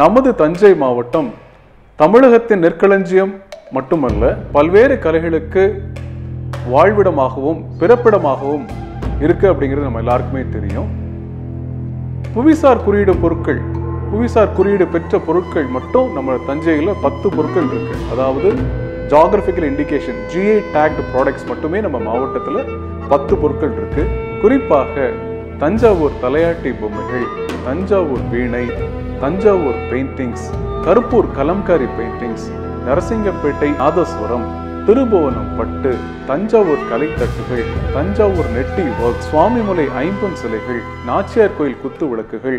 நமது தஞ்சை மாவட்டம் தமிழகத்தின் நெற்களஞ்சியம் மட்டுமல்ல பல்வேறு கலைகளுக்கு வாழ்விடமாகவும் பிறப்பிடமாகவும் இருக்குது அப்படிங்கிறது நம்ம எல்லாருக்குமே தெரியும். புவிசார் குறியீடு பொருட்கள் புவிசார் குறியீடு பெற்ற பொருட்கள் மட்டும் நம்ம தஞ்சையில் பத்து பொருட்கள் இருக்கு. அதாவது geographical indication GI tagged products மட்டுமே நம்ம மாவட்டத்தில் பத்து பொருட்கள் இருக்கு. குறிப்பாக தஞ்சாவூர் தலையாட்டி பொம்மைகள் தஞ்சாவூர் வீணை தஞ்சாவூர் பெயிண்டிங்ஸ் கருப்பூர் கலம்காரி பெயிண்டிங்ஸ் நரசிங்கப்பேட்டை ஆதஸ்வரம் திருபுவனம் பட்டு தஞ்சாவூர் கலைத்தட்டுகள் தஞ்சாவூர் நெட்டி ஒர்க் சுவாமிமலை ஐம்பொன் சிலைகள் நாச்சியார் கோயில் குத்து விளக்குகள்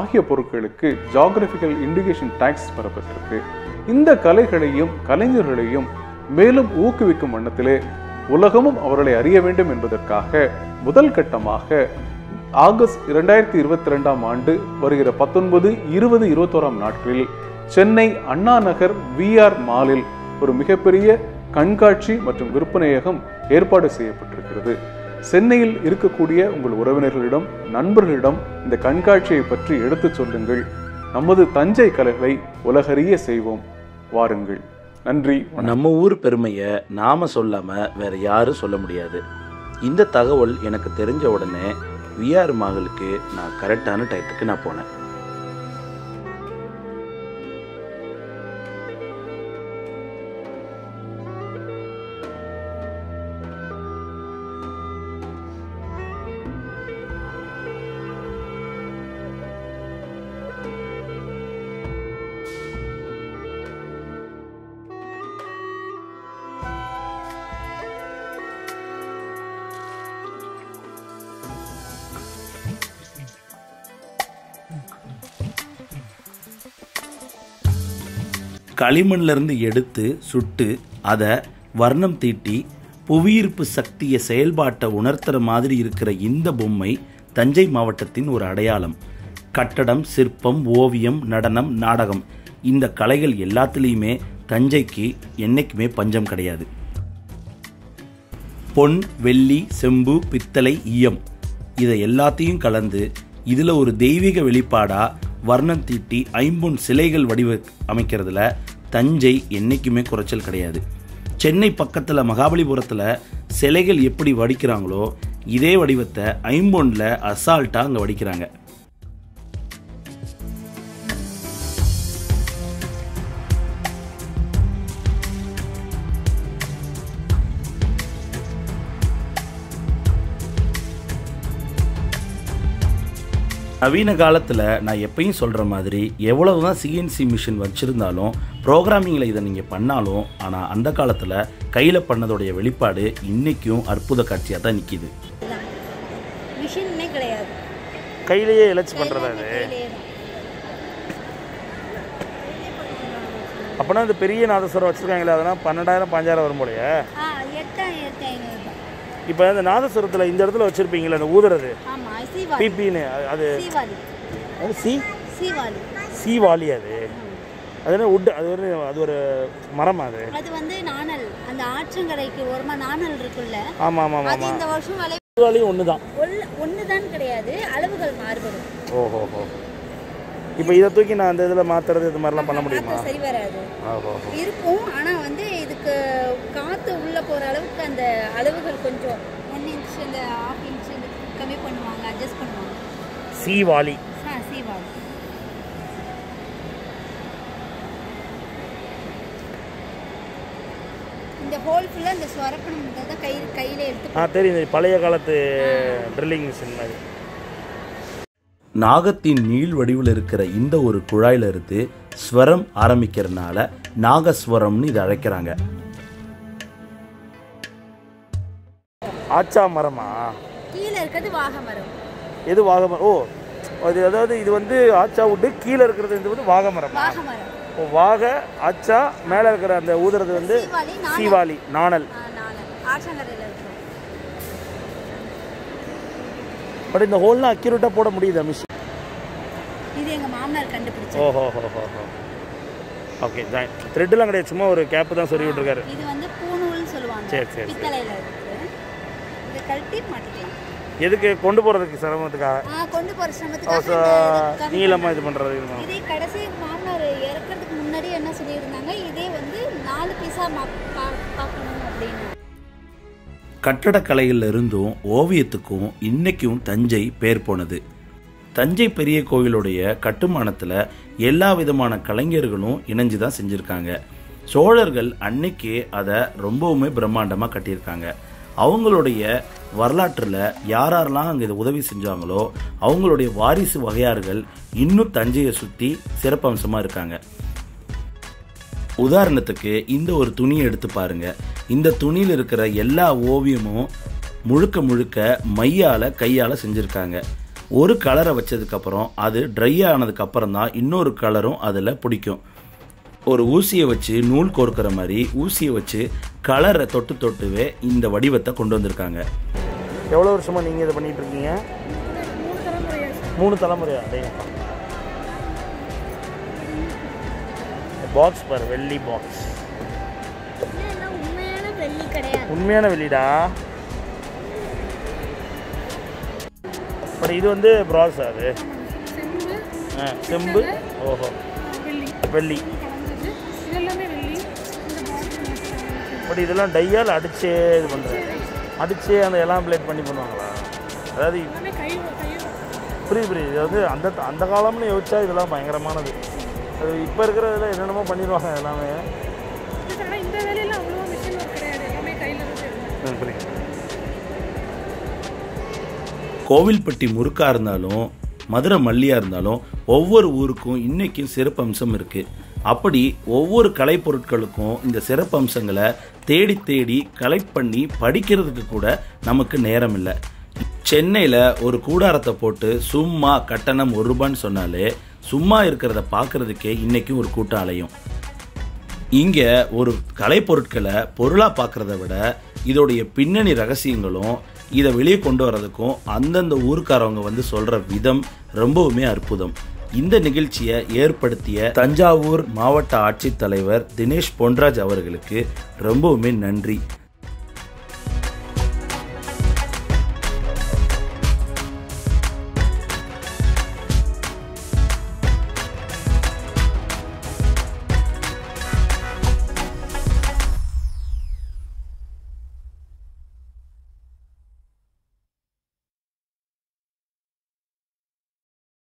ஆகிய பொருட்களுக்கு ஜாகிரபிக்கல் இண்டிகேஷன் டேக்ஸ் பெறப்பட்டிருக்கு. இந்த கலைகளையும் கலைஞர்களையும் மேலும் ஊக்குவிக்கும் வண்ணத்திலே உலகமும் அவர்களை அறிய வேண்டும் என்பதற்காக முதல் கட்டமாக ஆகஸ்ட் இரண்டாயிரத்தி இருபத்தி ரெண்டாம் ஆண்டு வருகிற பத்தொன்பது இருபது இருபத்தோராம் நாட்களில் சென்னை அண்ணா நகர் விஆர் மாலில் ஒரு மிகப்பெரிய கண்காட்சி மற்றும் விற்பனையகம் ஏற்பாடு செய்யப்பட்டிருக்கிறது. சென்னையில் இருக்கக்கூடிய உங்கள் உறவினர்களிடம் நண்பர்களிடம் இந்த கண்காட்சியை பற்றி எடுத்துச் சொல்லுங்கள். நமது தஞ்சை கலைகளை உலகறிய செய்வோம். வாருங்கள். நன்றி நம்ம ஊர் பெருமையை நாம சொல்லாம வேற யாரும் சொல்ல முடியாது. இந்த தகவல் எனக்கு தெரிஞ்ச உடனே விஆர் மகளுக்கு நான் கரெக்டான டயத்துக்கு நான் போனேன். களிமண்லேருந்து எடுத்து சுட்டு அதை வர்ணம் தீட்டி புவியீர்ப்பு சக்தியை செயல்பாட்டை உணர்த்துற மாதிரி இருக்கிற இந்த பொம்மை தஞ்சை மாவட்டத்தின் ஒரு அடையாளம். கட்டடம் சிற்பம் ஓவியம் நடனம் நாடகம். இந்த கலைகள் எல்லாத்துலேயுமே தஞ்சைக்கு என்னைக்குமே பஞ்சம் கிடையாது. பொன் வெள்ளி செம்பு பித்தளை ஈயம். இதை எல்லாத்தையும் கலந்து இதில் ஒரு தெய்வீக வெளிப்பாடாக வர்ணம் தீட்டி ஐம்பொன் சிலைகள் வடிவ அமைக்கிறதுல தஞ்சை என்றைக்குமே குறைச்சல் கிடையாது. சென்னை பக்கத்தில் மகாபலிபுரத்தில் சிலைகள் எப்படி வடிக்கிறாங்களோ இதே வடிவத்தை ஐம்பொண்டில் அசால்ட்டாக அங்கே வடிக்கிறாங்க. நவீன காலத்தில் நான் எப்பயும் சொல்கிற மாதிரி எவ்வளவு தான் சிஎன்சி மிஷின் வச்சுருந்தாலும் ப்ரோக்ராமிங்கில் இதை நீங்கள் பண்ணாலும் ஆனால் அந்த காலத்தில் கையில் பண்ணதோடைய வெளிப்பாடு இன்றைக்கும் அற்புத காட்சியாக தான் நிற்கிது கையிலேயே இழைச்சி பண்ணுறதா அது. அப்போனா இந்த பெரிய நாதஸ்வரம் வச்சுருக்காங்களே அதெல்லாம் பன்னெண்டாயிரம் பாஞ்சாயிரம் வரும் போலயே. இப்போ இந்த நாதஸ்வரத்தில் இந்த இடத்துல வச்சுருப்பீங்களே அந்த ஊதுறது? பிபின்னு அது அது சி? சீவாலி. அது. அது என்ன உட் அது ஒரு அது ஒரு மரமா அது? அது வந்து நாணல். அந்த ஆற்றங்கரைக்கு ஓரமா நாணல் இருக்குல்ல ஆமாம் அது ஆமாம் இந்த வருஷம் விலை சீவாலியும் ஒன்று தான் ஒன்று தான் கிடையாது. அளவுகள் மாறுபடும். ஓஹோஹோ. இப்போ இதை தூக்கி நான் அந்த இதில் மாற்றுறது இது மாதிரிலாம் பண்ண முடியுமா? சரி வராது. ஓஹோ இருக்கும். ஆனா வந்து இதுக்கு காத்து உள்ள போற அளவுக்கு அந்த அளவுகள் கொஞ்சம் ஒன் இன்ச் இந்த ஹாஃப் இன்ச் கம்மி பண்ணுவாங்க அட்ஜஸ்ட் பண்ணுவாங்க. சீவாலி ஆ சீவாளி இந்த ஹோல் ஃபுல்லாக இந்த சொரப்பணம் தான் கை கையில எடுத்து ஆ தெரியும். பழைய காலத்து ட்ரில்லிங் மிஷின் மாதிரி. நாகத்தின் நீள் வடிவில் இருக்கிற இந்த ஒரு குழாயில இருந்து ஸ்வரம் ஆரம்பிக்கிறதுனால நாகஸ்வரம்னு இதை அழைக்கிறாங்க. ஆச்சா மரமா? கீழே இருக்கிறது வாகை மரம். எது வாகமரம் ஓ அது அதாவது இது வந்து ஆச்சா விட்டு கீழே இருக்கிறது இது வந்து வாகை மரம்? ஓ வாக ஆச்சா மேலே இருக்கிற அந்த ஊதுறது வந்து சீவாளி நாணல். சீவாலி பட் இந்த ஹோல்லாம் அக்யூரேட்டாக போட முடியுதா மிஷின் இது எங்க மாமனார் ஓஹோ ஹோ ஓகே ஜாயின் த்ரெட்லாம் கிடையாது சும்மா ஒரு கேப்பு தான் சொருவி விட்டுருக்காரு இது வந்து பூநூல்னு சொல்லுவாங்க. சரி, சரி. பித்தளையில இதை கழட்டி மாட்டிக்கலாம் எதுக்கு கொண்டு போகிறதுக்கு சிரமத்துக்காக? ஆ, கொண்டு போற ஓ, சிரமத்துக்காக நீளமாக இது பண்ணுறது. இதே கடைசி மாமனார் இறக்கிறதுக்கு முன்னாடி என்ன சொல்லியிருந்தாங்க? இதே வந்து நாலு பீஸா பார்க்கணும் அப்படின்னு. கட்டடக்கலையில இருந்தும் ஓவியத்துக்கும் இன்னைக்கும் தஞ்சை பேர் போனது. தஞ்சை பெரிய கோவிலுடைய கட்டுமானத்தில் எல்லா விதமான கலைஞர்களும் இணைஞ்சு தான் செஞ்சுருக்காங்க. சோழர்கள் அன்னைக்கே அதை ரொம்பவுமே பிரம்மாண்டமாக கட்டியிருக்காங்க. அவங்களுடைய வரலாற்றில் யார் யாரெல்லாம் அங்கே இதை உதவி செஞ்சாங்களோ அவங்களுடைய வாரிசு வகையார்கள் இன்னும் தஞ்சையை சுற்றி சிறப்பம்சமாக இருக்காங்க. உதாரணத்துக்கு இந்த ஒரு துணியை எடுத்து பாருங்க. இந்த துணியில் இருக்கிற எல்லா ஓவியமும் முழுக்க முழுக்க மையால் கையால் செஞ்சிருக்காங்க. ஒரு கலரை வச்சதுக்கப்புறம் அது ட்ரை ஆனதுக்கப்புறம் தான் இன்னொரு கலரும் அதில் பிடிக்கும். ஒரு ஊசியை வச்சு நூல் கோர்க்கிற மாதிரி ஊசியை வச்சு கலரை தொட்டு தொட்டுவே இந்த வடிவத்தை கொண்டு வந்திருக்காங்க. எவ்வளோ வருஷமாக நீங்கள் இதை பண்ணிட்டு இருக்கீங்க? மூணு தலைமுறையா? பாக்ஸ் பாரு வெள்ளி பாக்ஸ் உண்மையான வெள்ளிடா. பட் இது வந்து பிராஸ் அது? ஆ செம்பு ஓஹோ. வெள்ளி. பட் இதெல்லாம் டையால் அடிச்சே இது பண்ணுறது அடிச்சே அந்த எல்லாம் பிளேட் பண்ணி பண்ணுவாங்களா? அதாவது புரியுது புரியுது. இது வந்து அந்த அந்த காலம்னு யோசிச்சா இதெல்லாம் பயங்கரமானது. அது இப்போ இருக்கிறதுல என்னென்னமோ பண்ணிடுவாங்க எல்லாமே. கோவில்பட்டி முறுக்கா இருந்தாலும் மதுரை மல்லியா இருந்தாலும் ஒவ்வொரு ஊருக்கும் இன்னைக்கும் சிறப்பம்சம் இருக்கு. அப்படி ஒவ்வொரு கலைப்பொருட்களுக்கும் இந்த சிறப்பம்சங்களை தேடி தேடி கலெக்ட் பண்ணி படிக்கிறதுக்கு கூட நமக்கு நேரம் இல்லை சென்னையில் ஒரு கூடாரத்தை போட்டு சும்மா கட்டணம் ஒரு ரூபான்னு சொன்னாலே சும்மா இருக்கிறத பார்க்கறதுக்கே இன்றைக்கும் ஒரு கூட்டம் அலையும் இங்கே ஒரு கலைப்பொருட்களை பொருளாக பார்க்குறத விட இதோடைய பின்னணி ரகசியங்களும் இதை வெளியே கொண்டு வர்றதுக்கும் அந்தந்த ஊருக்காரவங்க வந்து சொல்கிற விதம் ரொம்பவுமே அற்புதம். இந்த நிகழ்ச்சியை ஏற்படுத்திய தஞ்சாவூர் மாவட்ட ஆட்சித்தலைவர் தினேஷ் பொன்ராஜ் அவர்களுக்கு ரொம்பவுமே நன்றி.